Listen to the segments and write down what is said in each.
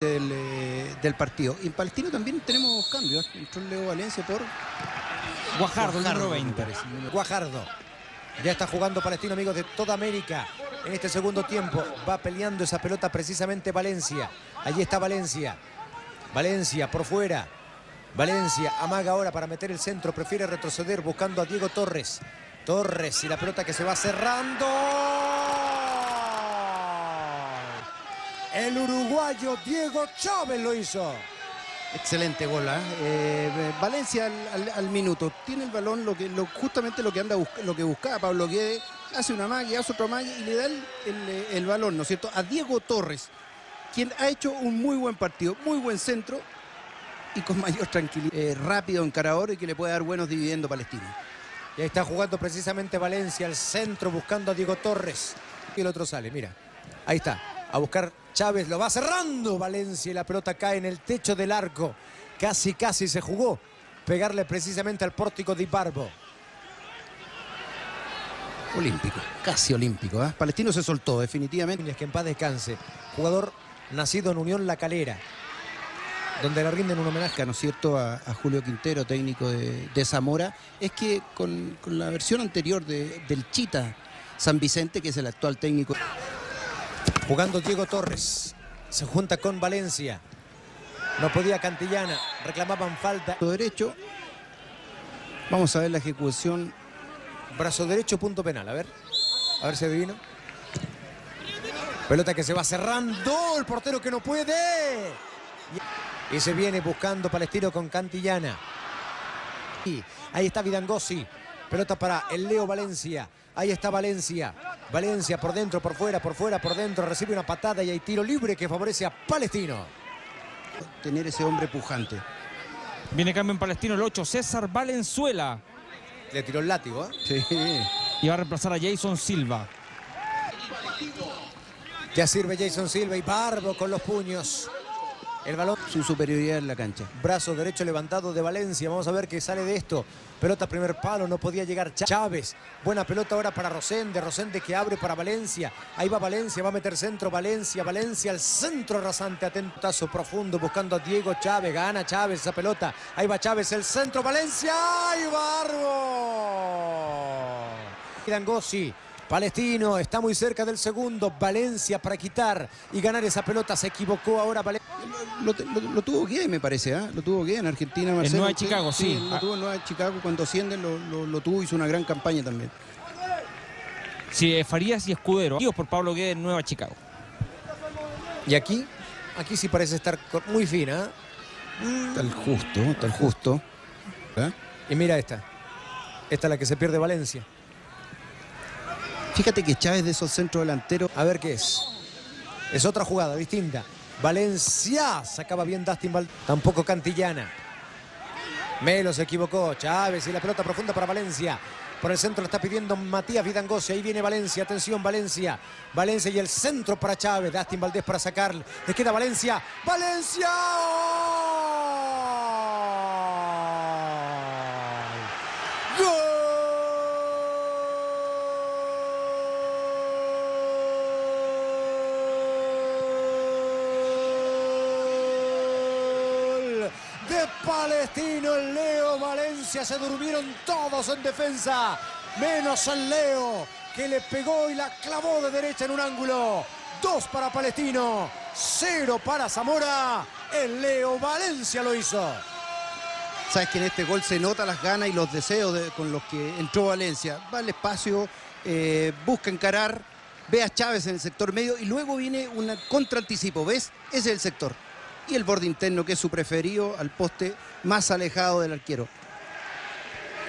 del, eh, del partido. Y en Palestino también tenemos cambios. Entró Leo Valencia por Guajardo, me 20. parece. Guajardo. Ya está jugando Palestino, amigos de toda América. En este segundo tiempo va peleando esa pelota precisamente Valencia. Allí está Valencia. Valencia por fuera. Valencia amaga ahora para meter el centro. Prefiere retroceder buscando a Diego Torres. Torres y la pelota que se va cerrando. El uruguayo Diego Chávez lo hizo. Excelente gol. ¿ah? Eh, Valencia al, al- al minuto. Tiene el balón, lo que, lo, justamente lo que anda busca- lo que buscaba Pablo Guede. Hace una magia, hace otra magia y le da el, el, eh, el balón, ¿no es cierto? A Diego Torres, quien ha hecho un muy buen partido, muy buen centro y con mayor tranquilidad. Eh, rápido encarador y que le puede dar buenos dividendos Palestino. Y ahí está jugando precisamente Valencia, al centro, buscando a Diego Torres. Y el otro sale, mira. Ahí está, a buscar Chávez, lo va cerrando Valencia y la pelota cae en el techo del arco. Casi, casi se jugó. Pegarle precisamente al pórtico de Ibarbo. Olímpico, casi olímpico. ¿ah? Palestino se soltó, definitivamente. Núñez, que en paz descanse. Jugador nacido en Unión La Calera, donde le rinden un homenaje. ¿no es cierto?, a, a Julio Quintero, técnico de, de Zamora, es que con, con la versión anterior de- del Chita San Vicente, que es el actual técnico, Jugando Diego Torres. Se junta con Valencia. No podía Cantillana. Reclamaban falta. derecho, vamos a ver la ejecución. Brazo derecho, punto penal. A ver. A ver si adivino. Pelota que se va cerrando. El portero que no puede. Y, y se viene buscando Palestino con Cantillana. Y ahí está Vidangosi. Pelota para el Leo Valencia. Ahí está Valencia. Valencia por dentro, por fuera, por fuera, por dentro. Recibe una patada y hay tiro libre que favorece a Palestino. Tener ese hombre pujante. Viene cambio en Palestino el 8, César Valenzuela. Le tiró el látigo. ¿eh? Sí. Y va a reemplazar a Jason Silva. Ya sirve Jason Silva y Barbo con los puños. El balón, Su superioridad en la cancha. brazo derecho levantado de Valencia. Vamos a ver qué sale de esto. Pelota primer palo, no podía llegar Chá- Chávez. Buena pelota ahora para Rosende. Rosende que abre para Valencia. Ahí va Valencia, va a meter centro. Valencia, Valencia al centro rasante. Atentazo profundo buscando a Diego Chávez. Gana Chávez esa pelota. Ahí va Chávez, el centro. Valencia. ¡Ay, Barbo! Dangosi. Palestino está muy cerca del segundo. Valencia para quitar y ganar esa pelota. Se equivocó ahora Valencia. Lo, lo- lo tuvo que, me parece, ¿ah? Lo tuvo que en Argentina, Marcelo. Nueva Chicago, sí. Lo tuvo en Nueva Chicago cuando ascienden, lo, lo- lo tuvo, hizo una gran campaña también. Sí, eh, Farías y Escudero. Dios por Pablo Guedes en Nueva Chicago. Y aquí, aquí sí parece estar muy fina. ¿eh? Tal justo, tal justo. ¿Ah? Y mira esta. Esta es la que se pierde Valencia. Fíjate que Chávez de esos centros delanteros A ver qué es. Es otra jugada distinta. Valencia sacaba bien Dustin Val. Tampoco Cantillana. Melo se equivocó. Chávez y la pelota profunda para Valencia. Por el centro lo está pidiendo Matías Vidangosi. Ahí viene Valencia. Atención, Valencia. Valencia y el centro para Chávez. Dustin Valdés para sacar. Le queda Valencia. ¡Valencia! ¡Gol! ¡Gol! Palestino, el Leo Valencia. Se durmieron todos en defensa. Menos el Leo, que le pegó y la clavó de derecha en un ángulo. Dos para Palestino, cero para Zamora. El Leo Valencia lo hizo. Sabes que en este gol se nota las ganas y los deseos de- con los que entró Valencia. Va al espacio, eh, busca encarar, ve a Chávez en el sector medio y luego viene un contraanticipo. ¿Ves? Ese es el sector. Y el borde interno, que es su preferido, al poste más alejado del arquero.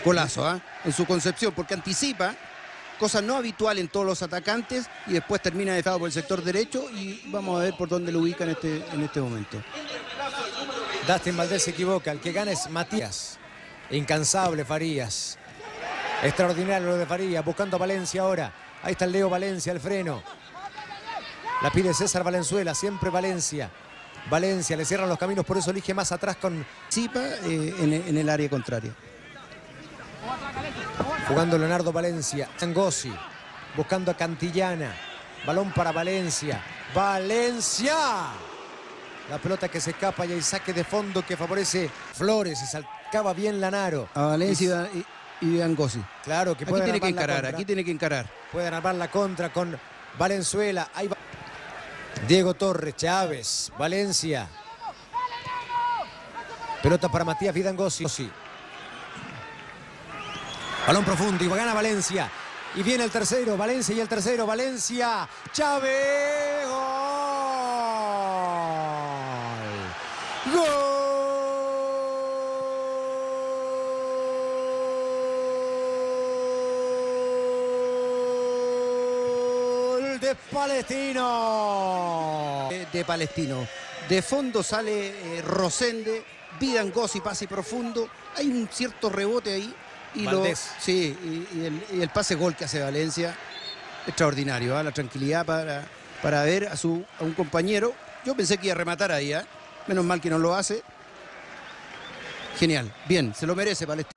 Golazo, ¿ah? En su concepción, porque anticipa, cosa no habitual en todos los atacantes, y después termina dejado por el sector derecho y vamos a ver por dónde lo ubica en este, en este momento. Dustin Valdés se equivoca. El que gana es Matías. Incansable Farías. Extraordinario lo de Farías. Buscando a Valencia ahora. Ahí está el Leo Valencia, el freno. La pide César Valenzuela. Siempre Valencia. Valencia le cierran los caminos, por eso elige más atrás con Participa eh, en, en el área contraria. jugando Leonardo Valencia. Angosi buscando a Cantillana. Balón para Valencia. Valencia. La pelota que se escapa y hay saque de fondo que favorece Flores y sacaba bien Lanaro. A Valencia y, y, y Angosi. Claro que Aquí pueden tiene que encarar, aquí tiene que encarar. Pueden armar la contra con Valenzuela. Ahí va. Diego Torres, Chávez, Valencia. Pelota para Matías Vidangosi. Balón profundo y gana Valencia. Y viene el tercero, Valencia y el tercero, Valencia. Chávez. Gol. Gol de Palestino. de, de Palestino. De fondo sale eh, Rosende, Vidangosi, pase profundo. Hay un cierto rebote ahí. Y lo, sí, y, y el, y el pase gol que hace Valencia. Extraordinario, ¿ah? la tranquilidad para, para ver a, su, a un compañero. Yo pensé que iba a rematar ahí, ¿ah? menos mal que no lo hace. Genial, bien, se lo merece Palestino.